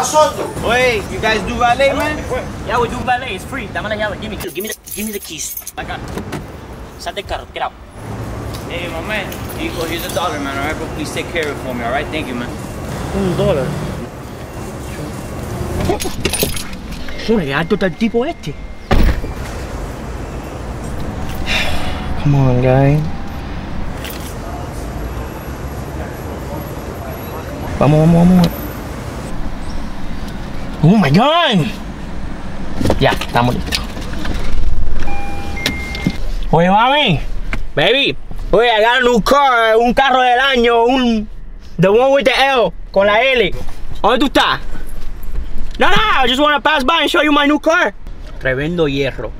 ¿Estás sordo? Wait, you guys do valet, man? Yeah, we do valet. It's free. Dame la llave. Give me, give me, the, give me the keys. I got it. Sal del carro. Get out. Hey, my man. Here. Here's a dollar, man. All right, bro. Please take care of it for me. All right. Thank you, man. Un dólar. Joder, qué alto está el tipo este. Come on, guy. Vamos, vamos, vamos. Oh my god. Ya, estamos listos. Oye, mami. Baby. Oye, I got a new car. Un carro del año. Un. The one with the L. Con la L. ¿Dónde tú estás? No, no, I just want to pass by and show you my new car. Tremendo hierro.